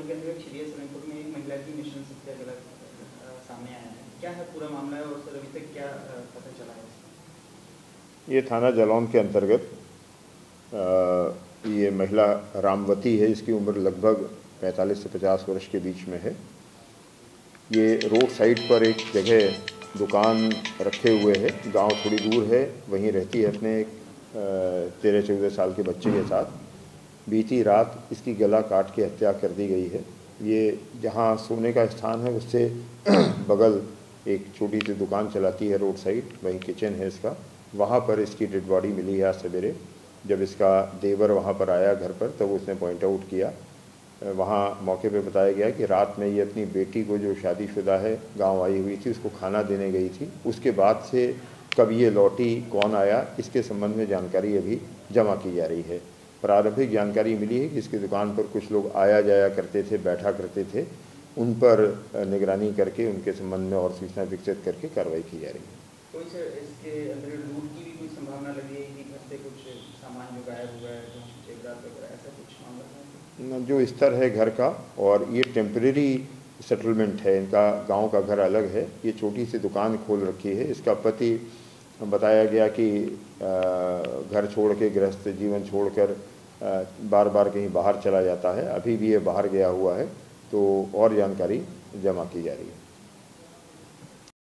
पाली के अंदर छिड़िया सलेमपुर में एक महिला की मिशन से क्या गलत सामने आया है। क्या है पूरा मामला है और सर अभी तक क्या पता चला है ये थाना जलौन के अंतर्गत ये महिला रामवती है, इसकी उम्र लगभग 45 से 50 वर्ष के बीच में है। ये रोड साइड पर एक जगह दुकान रखे हुए है, गाँव थोड़ी दूर है, वहीं रहती है अपने एक तेरह चौदह साल के बच्चे के साथ। बीती रात इसकी गला काट के हत्या कर दी गई है। ये जहाँ सोने का स्थान है, उससे बगल एक छोटी सी दुकान चलाती है रोड साइड, वहीं किचन है इसका। वहाँ पर इसकी डेड बॉडी मिली है आज सवेरे। जब इसका देवर वहाँ पर आया घर पर, तब तो उसने पॉइंट आउट किया। वहाँ मौके पे बताया गया कि रात में ये अपनी बेटी को जो शादीशुदा है, गाँव आई हुई थी, उसको खाना देने गई थी। उसके बाद से कब ये लौटी, कौन आया, इसके संबंध में जानकारी अभी जमा की जा रही है। प्रारंभिक जानकारी मिली है कि इसकी दुकान पर कुछ लोग आया जाया करते थे बैठा करते थे। उन पर निगरानी करके उनके संबंध में और सूचना विकसित करके कार्रवाई की जा रही है। कोई सर इसके अंदर लूट की भी कोई संभावना लगी है कि घर से कुछ सामान जो गायब हुआ है जो जेवरात वगैरह ऐसा कुछ मामला जो स्तर है घर का और ये टेम्परेरी सेटलमेंट है इनका गाँव का घर अलग है। ये छोटी सी दुकान खोल रखी है इसका पति बताया गया कि घर छोड़ के, गृहस्थ जीवन छोड़कर बार बार कहीं बाहर चला जाता है। अभी भी ये बाहर गया हुआ है तो और जानकारी जमा की जा रही है।